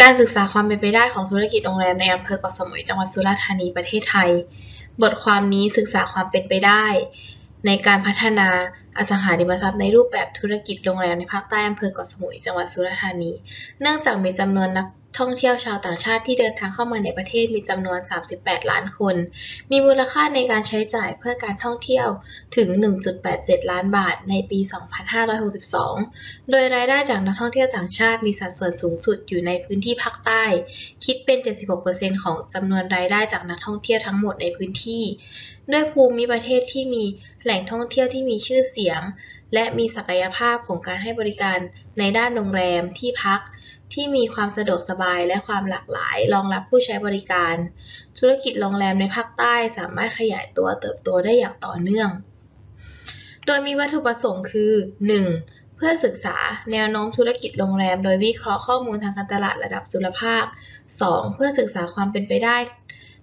การศึกษาความเป็นไปได้ของธุรกิจโรงแรมในอำเภอเกาะสมุยจังหวัดสุราษฎร์ธานีประเทศไทย บทความนี้ศึกษาความเป็นไปได้ ในการพัฒนาอสังหาริมทรัพย์ในรูปแบบธุรกิจโรงแรมในภาคใต้อำเภอเกาะสมุยจังหวัดสุราษฎร์ธานี เนื่องจากมีจำนวนนัก ท่องเที่ยวชาวต่างชาติที่เดินทางเข้ามาในประเทศมีจำนวน 38 ล้านคน มีมูลค่าในการใช้จ่ายเพื่อการท่องเที่ยวถึง 1.87 ล้านบาทในปี 2562 โดยรายได้จากนักท่องเที่ยวต่างชาติมีสัดส่วนสูงสุดอยู่ในพื้นที่ภาคใต้ คิดเป็น 76%ของจำนวนรายได้จากนักท่องเที่ยวทั้งหมดในพื้นที่ ด้วยภูมิประเทศที่มีแหล่งท่องเที่ยวที่มีชื่อเสียง และมีศักยภาพของการให้บริการในด้านโรงแรมที่พัก ที่มีความสะดวกสบายและความหลากหลาย รองรับผู้ใช้บริการ ธุรกิจโรงแรมในภาคใต้สามารถขยายตัวเติบโตได้อย่างต่อเนื่อง โดยมีวัตถุประสงค์คือ 1. เพื่อศึกษาแนวโน้มธุรกิจโรงแรม โดยวิเคราะห์ข้อมูลทางการตลาดระดับจุลภาค 2. เพื่อศึกษาความเป็นไปได้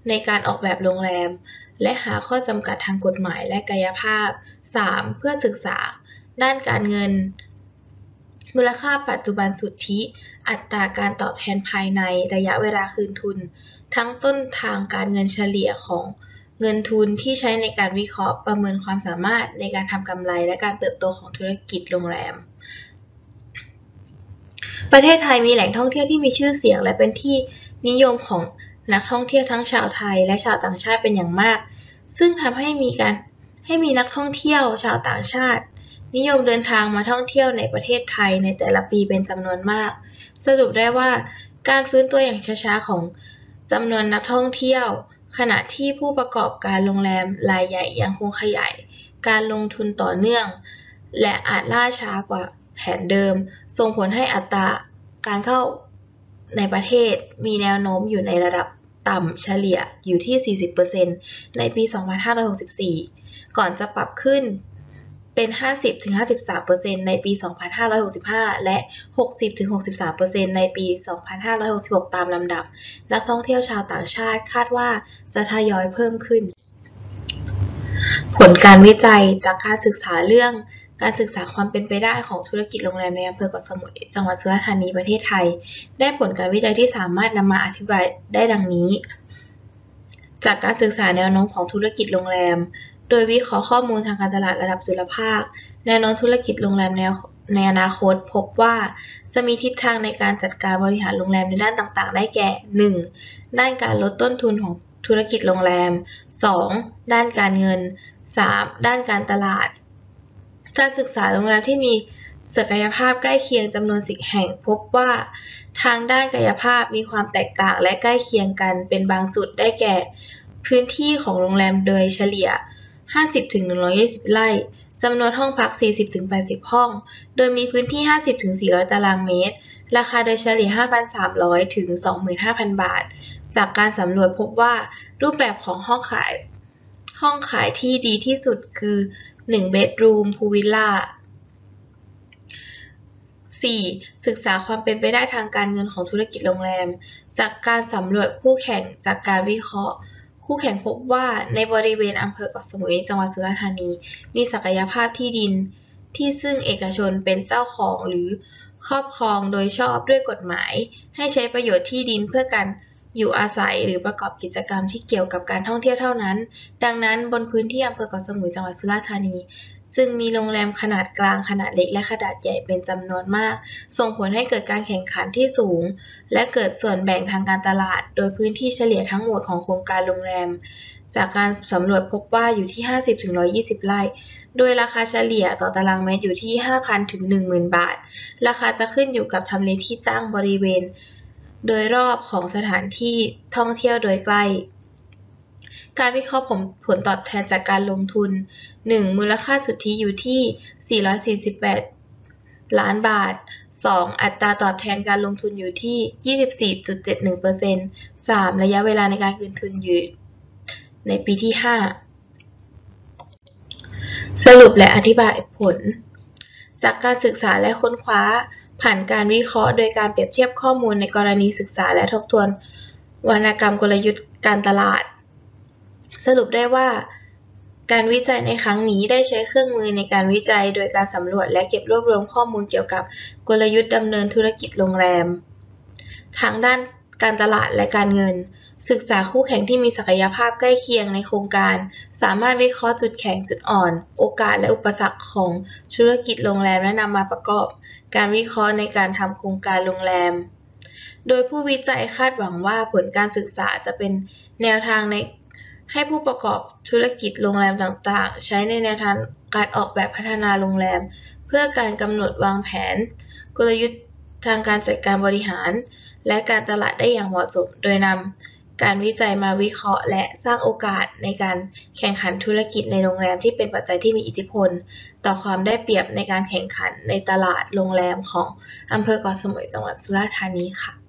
ในการออกแบบโรงแรม และหาข้อจำกัดทางกฎหมายและกายภาพ 3. เพื่อศึกษาด้านการเงิน มูลค่าปัจจุบันสุทธิ อัตราการตอบแทนภายในระยะเวลาคืนทุน ทั้งต้นทางการเงินเฉลี่ยของเงินทุนที่ใช้ในการวิเคราะห์ประเมินความสามารถในการทำกำไรและการเติบโตของธุรกิจโรงแรม ประเทศไทยมีแหล่งท่องเที่ยวที่มีชื่อเสียง และเป็นที่นิยมของนักท่องเที่ยวทั้งชาวไทยและชาวต่างชาติเป็นอย่างมาก ซึ่งทำให้มีการให้มีนักท่องเที่ยวชาวต่างชาติ นิยมเดินทางมาท่องเที่ยวในประเทศไทยในแต่ละปีเป็นจำนวนมาก สรุปได้ว่าการฟื้นตัวอย่างช้าๆของจำนวนนักท่องเที่ยว ขณะที่ผู้ประกอบการโรงแรมรายใหญ่ยังคงขยายการลงทุนต่อเนื่อง และอาจล่าช้ากว่าแผนเดิม ส่งผลให้อัตราการเข้าในประเทศมีแนวโน้มอยู่ในระดับต่ำเฉลี่ยอยู่ที่ 40%ในปี 2564 ก่อนจะปรับขึ้น เป็น 50-53%ในปี 2565 และ 60-63%ในปี 2566 ตามลำดับ นักท่องเที่ยวชาวต่างชาติคาดว่าจะทยอยเพิ่มขึ้น ผลการวิจัยจากการศึกษาเรื่องการศึกษาความเป็นไปได้ของธุรกิจโรงแรมในอำเภอเกาะสมุยจังหวัดสุราษฎร์ธานีประเทศไทย ได้ผลการวิจัยที่สามารถนำมาอธิบายได้ดังนี้ จากการศึกษาแนวโน้มของธุรกิจโรงแรม โดยวิเคราะห์ข้อมูลทางการตลาดระดับจุลภาค แนวโน้มธุรกิจโรงแรมในอนาคตพบว่าจะมีทิศทางในการจัดการบริหารโรงแรมในด้านต่างๆ ได้แก่ 1. ด้านการลดต้นทุนของธุรกิจโรงแรม 2. ด้านการเงิน 3. ด้านการตลาด การศึกษาโรงแรมที่มีศักยภาพใกล้เคียงจำนวนสิบแห่งพบว่า ทางด้านกายภาพมีความแตกต่างและใกล้เคียงกันเป็นบางจุดได้แก่ พื้นที่ของโรงแรมโดยเฉลี่ย 50-120 ไร่จำนวนห้องพัก 40-80 ห้อง โดยมีพื้นที่ 50-400 ตารางเมตร ราคาโดยเฉลี่ย 5,300 ถึง 25,000 บาท จากการสำรวจพบว่ารูปแบบของห้องขาย ห้องขายที่ดีที่สุดคือ 1 bedroom pool villa 4. ศึกษาความเป็นไปได้ทางการเงินของธุรกิจโรงแรม จากการสำรวจคู่แข่งจากการวิเคราะห์ คู่แข่งพบว่าในบริเวณอำเภอเกาะสมุยจังหวัดสุราษฎร์ธานี มีศักยภาพที่ดินที่ซึ่งเอกชนเป็นเจ้าของหรือครอบครองโดยชอบด้วยกฎหมาย ให้ใช้ประโยชน์ที่ดินเพื่อการอยู่อาศัยหรือประกอบกิจกรรมที่เกี่ยวกับการท่องเที่ยวเท่านั้น ดังนั้นบนพื้นที่อำเภอเกาะสมุยจังหวัดสุราษฎร์ธานี จึงมีโรงแรมขนาดกลางขนาดเล็กและขนาดใหญ่เป็นจำนวนมาก ส่งผลให้เกิดการแข่งขันที่สูง และเกิดส่วนแบ่งทางการตลาด โดยพื้นที่เฉลี่ยทั้งหมดของโครงการโรงแรม จากการสำรวจพบว่าอยู่ที่ 50-120 ไร่ โดยราคาเฉลี่ยต่อตารางเมตรอยู่ที่ 5,000 ถึง 10,000 บาท ราคาจะขึ้นอยู่กับทำเลที่ตั้งบริเวณ โดยรอบของสถานที่ท่องเที่ยวโดยใกล้ การวิเคราะห์ผลผลตอบแทนจากการลงทุน 1. มูลค่าสุทธิอยู่ที่ 448 ล้านบาท 2. อัตราตอบแทนการลงทุนอยู่ที่ 24.71% 3. ระยะเวลาในการคืนทุนอยู่ในปีที่ 5 สรุปและอธิบายผล จากการศึกษาและค้นคว้า ผ่านการวิเคราะห์โดยการเปรียบเทียบข้อมูลในกรณีศึกษาและทบทวนวรรณกรรมกลยุทธ์การตลาด สรุปได้ว่า การวิจัยในครั้งนี้ได้ใช้เครื่องมือในการวิจัย โดยการสำรวจและเก็บรวบรวมข้อมูลเกี่ยวกับกลยุทธ์ดำเนินธุรกิจโรงแรม ทางด้านการตลาดและการเงิน ศึกษาคู่แข่งที่มีศักยภาพใกล้เคียงในโครงการ สามารถวิเคราะห์จุดแข็งจุดอ่อน โอกาสและอุปสรรคของธุรกิจโรงแรมและนำมาประกอบ การวิเคราะห์ในการทำโครงการโรงแรม โดยผู้วิจัยคาดหวังว่าผลการศึกษาจะเป็นแนวทางใน ให้ผู้ประกอบธุรกิจโรงแรมต่างๆ ใช้ในแนวทางการออกแบบพัฒนาโรงแรม เพื่อการกำหนดวางแผน กลยุทธ์ทางการจัดการบริหาร และการตลาดได้อย่างเหมาะสม โดยนำการวิจัยมาวิเคราะห์ และสร้างโอกาสในการแข่งขันธุรกิจในโรงแรมที่เป็นปัจจัยที่มีอิทธิพล ต่อความได้เปรียบในการแข่งขันในตลาดโรงแรมของอำเภอเกาะสมุยจังหวัดสุราษฎร์ธานีค่ะ